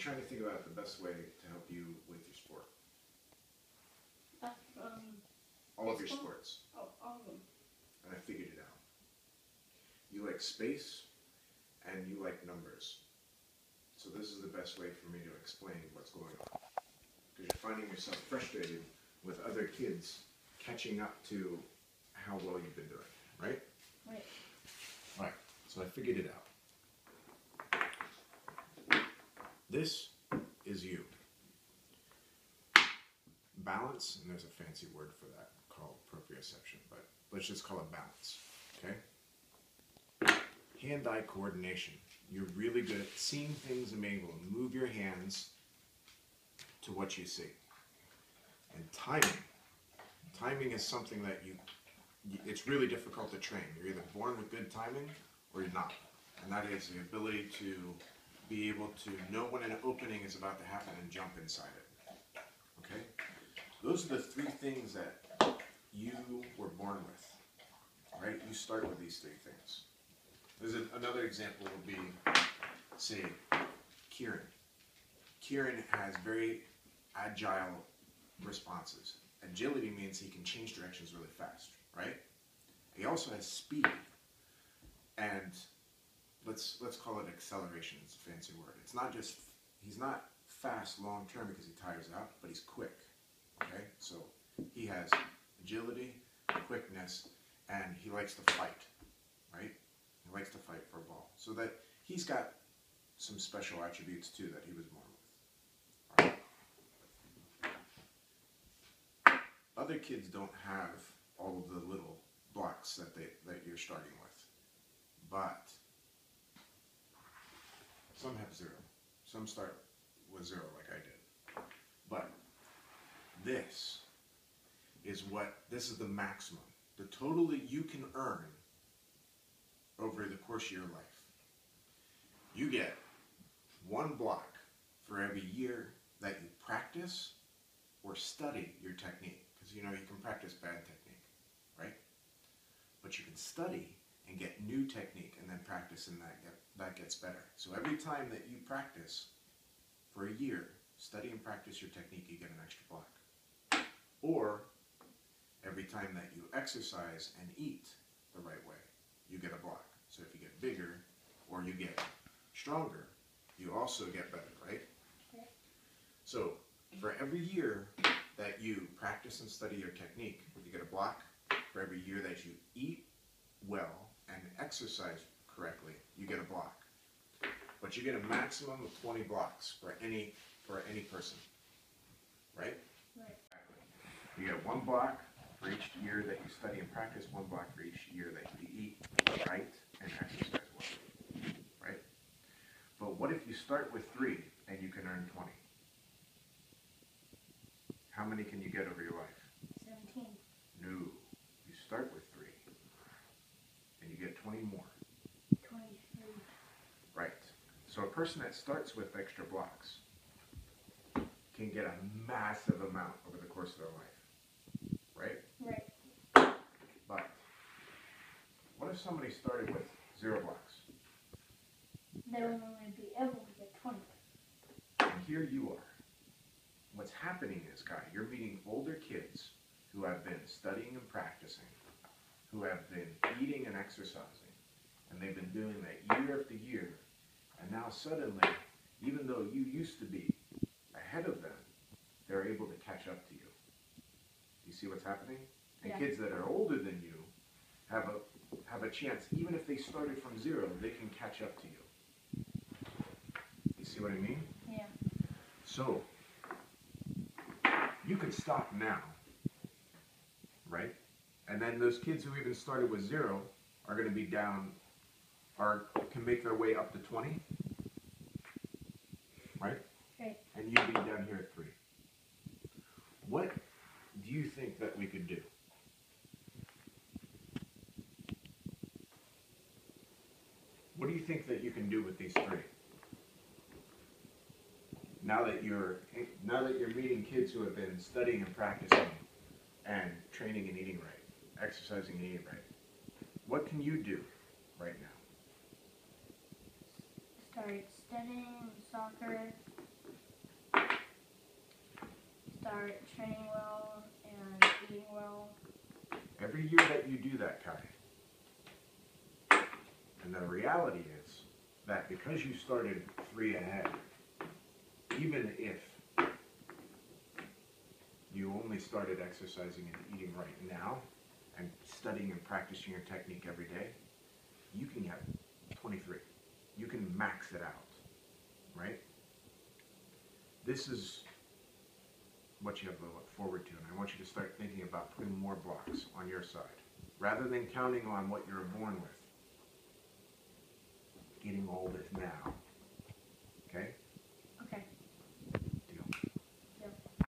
trying to think about the best way to help you with your sport. Uh, um, All of your sports. oh, all of them. And I figured it out. You like space and you like numbers. So this is the best way for me to explain what's going on. Because you're finding yourself frustrated with other kids catching up to how well you've been doing, right? Right. Right. So I figured it out. This is you. Balance, and there's a fancy word for that called proprioception, but let's just call it balance. Okay? Hand eye coordination. You're really good at seeing things and being able to move your hands to what you see. And timing. Timing is something that you- it's really difficult to train. You're either born with good timing or you're not. And that is the ability to be able to know when an opening is about to happen and jump inside it. Okay? Those are the three things that you were born with. Right? You start with these three things. There's a, another example would be, say, Kieran. Kieran has very agile responses. Agility means he can change directions really fast, right? He also has speed. And let's let's call it acceleration, it's a fancy word. It's not just he's not fast long term because he tires out, but he's quick. Okay? So he has agility, quickness, and he likes to fight. Right? He likes to fight for a ball. So that he's got some special attributes too that he was born with. Right? Other kids don't have all of the little blocks that they that you're starting with. But some have zero. Some start with zero like I did. But this is what this is the maximum. The total that you can earn over the course of your life. You get one block for every year that you practice or study your technique. Because you know you can practice bad technique, right? But you can study and get new technique and then practice and that get, that gets better. So every time that you practice for a year, study and practice your technique, you get an extra block. Or every time that you exercise and eat the right way, you get a block. So if you get bigger or you get stronger, you also get better, right? So for every year that you practice and study your technique, you get a block. For every year that you eat well and exercise correctly, you get a block. But you get a maximum of 20 blocks for any for any person. Right? Right. You get one block for each year that you study and practice, one block for each year that you eat right and exercise well. Right? But what if you start with three and you can earn 20? How many can you get over your life? 17. No. You start with three and you get 20 more. 23. Right. So a person that starts with extra blocks can get a massive amount over the course of their life. Right? Right. But what if somebody started with zero blocks? They will only be able to get 20. And here you are. What's happening is, Guy, you're meeting older kids who have been studying and practicing, who have been eating and exercising, and they've been doing that year after year. And now suddenly, even though you used to be ahead of them, they're able to catch up to you. You see what's happening? And Yeah. kids that are older than you have a have a chance, even if they started from zero, they can catch up to you. You see what I mean? Yeah. So, you could stop now, right? And then those kids who even started with zero are going to be down, are can make their way up to 20, right? Right. And you'd be down here at three. What do you think that we could do? What do you think that you can do with these three? now that you're eh, now that you're meeting kids who have been studying and practicing and training and eating right, exercising and eating right, what can you do right now? Start studying soccer start training well and eating well. Every year that you do that, Kai. And the reality is that because you started three ahead, even if you only started exercising and eating right now and studying and practicing your technique every day, you can get 23. You can max it out, right? This is what you have to look forward to, and I want you to start thinking about putting more blocks on your side, rather than counting on what you're born with. Getting all this now, okay?